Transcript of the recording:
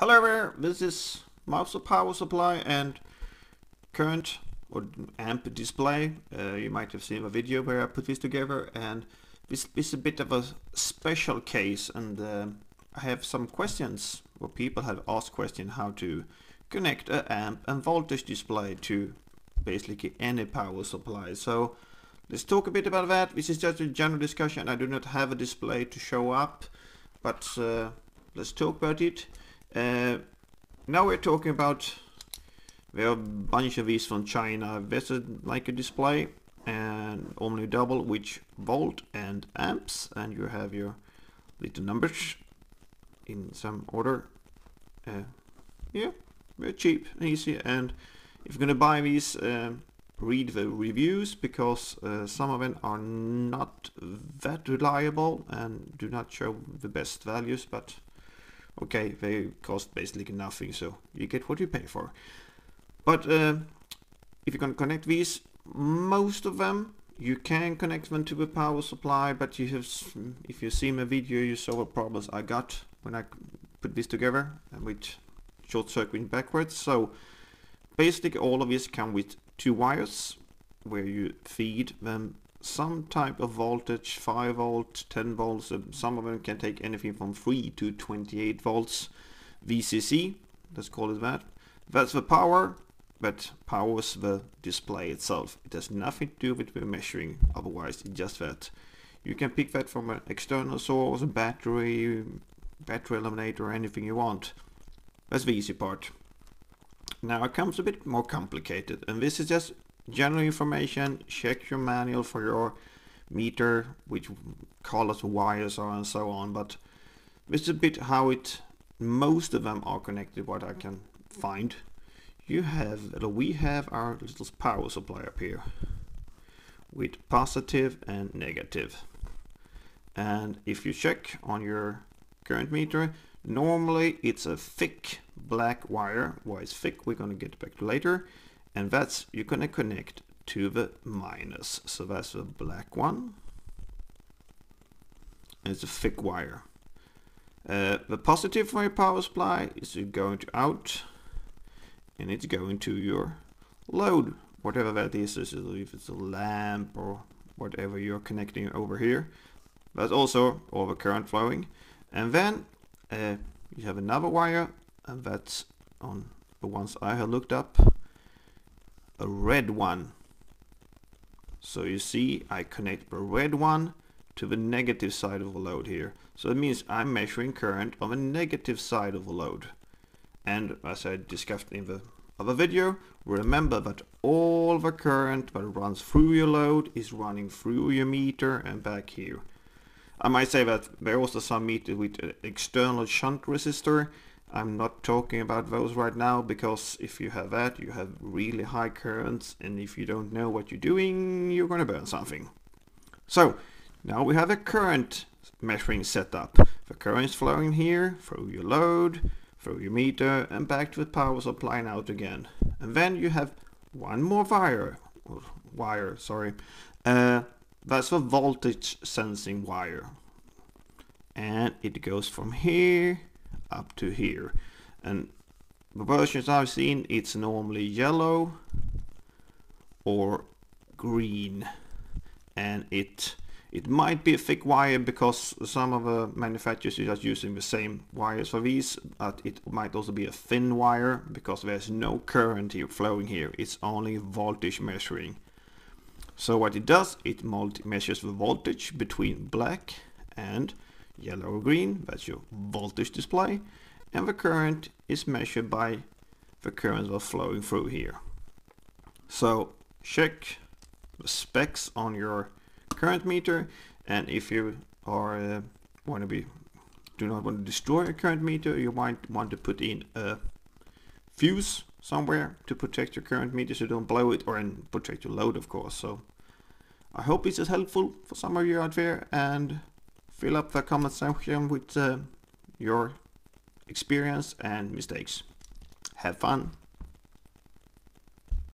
Hello there, this is Mouser Power Supply and current or amp display. Uh, you might have seen a video where I put this together and this, this is a bit of a special case and uh, I have some questions where people have asked questions how to connect an amp and voltage display to basically any power supply. So let's talk a bit about that. This is just a general discussion. I do not have a display to show up, but uh, let's talk about it. Uh, now we're talking about we have a bunch of these from China. Is like a display and only double which volt and amps and you have your little numbers in some order. Uh, yeah, very cheap and easy and if you're gonna buy these um, read the reviews because uh, some of them are not that reliable and do not show the best values but okay they cost basically nothing so you get what you pay for. But uh, if you can connect these most of them you can connect them to the power supply but you have if you see my video you saw the problems I got when I put this together and with short circuiting backwards. So basically all of these come with two wires where you feed them some type of voltage 5 volt 10 volts uh, some of them can take anything from 3 to 28 volts VCC let's call it that. That's the power that powers the display itself. It has nothing to do with the measuring otherwise it's just that. You can pick that from an external source a battery battery eliminator or anything you want. That's the easy part. Now it comes a bit more complicated and this is just general information, check your manual for your meter, which colors wires are and so on, but this is a bit how it, most of them are connected, what I can find. You have, we have our little power supply up here with positive and negative. And if you check on your current meter, normally it's a thick black wire. Why it's thick, we're going to get back to later and that's you're going to connect to the minus. So that's the black one. It's a thick wire. Uh, the positive for your power supply is going to out and it's going to your load. Whatever that is if it's a lamp or whatever you're connecting over here. That's also all the current flowing. And then uh, you have another wire and that's on the ones I have looked up a red one. So you see I connect the red one to the negative side of the load here. So it means I'm measuring current on the negative side of the load. And as I discussed in the other video, remember that all the current that runs through your load is running through your meter and back here. I might say that there are also some meters with external shunt resistor I'm not talking about those right now because if you have that you have really high currents and if you don't know what you're doing you're gonna burn something. So now we have a current measuring setup. The current is flowing here through your load, through your meter and back to the power supply and out again. And then you have one more wire, wire sorry, uh, that's the voltage sensing wire. And it goes from here up to here. And the versions I've seen it's normally yellow or green. And it it might be a thick wire because some of the manufacturers are just using the same wires for these but it might also be a thin wire because there's no current here flowing here. It's only voltage measuring. So what it does it measures the voltage between black and yellow or green, that's your voltage display, and the current is measured by the current that's flowing through here. So check the specs on your current meter and if you are uh, want to be do not want to destroy a current meter you might want to put in a fuse somewhere to protect your current meter so don't blow it or and protect your load of course so I hope this is helpful for some of you out there and fill up the comment section with uh, your experience and mistakes. Have fun!